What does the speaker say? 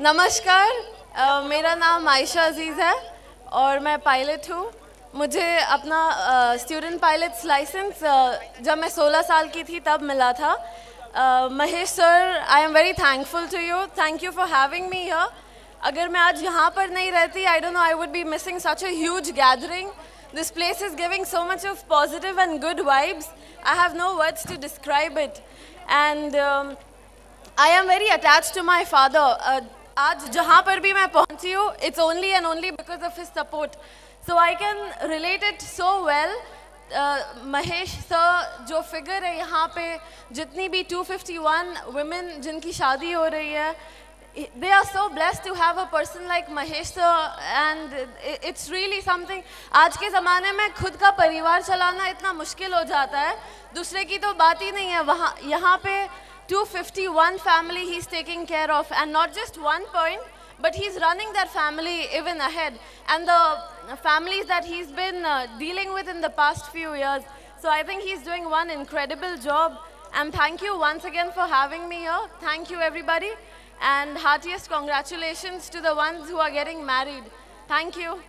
नमस्कार uh, मेरा नाम आयशा अज़ीज़ है और मैं पायलट हूँ। मुझे अपना स्टूडेंट पायलट्स लाइसेंस जब मैं 16 साल की थी तब मिला था। Mahesh sir I am very thankful to you thank you for having me here अगर मैं आज यहाँ पर नहीं रहती I don't know I would be missing such a huge gathering this place is giving so much of positive and good vibes I have no words to describe it and am very attached to my father. Uh, आज जहाँ पर भी मैं पहुँची हूँ it's only and only because of his support so I can relate it so well Mahesh sir जो figure है यहाँ पे, जितनी भी 251 फिफ्टी जिनकी शादी हो रही है they are so blessed to have a person like Mahesh sir and it's really something आज के ज़माने में खुद का परिवार चलाना इतना मुश्किल हो जाता है। दूसरे की तो बात ही नहीं है। वहाँ, यहाँ पे 251 family he's taking care of and not just one point but he's running that family even ahead. And the families that he's been uh, dealing with in the past few years so i think he's doing one incredible job. And thank you once again for having me here. Thank you everybody. And heartiest congratulations to the ones who are getting married. Thank you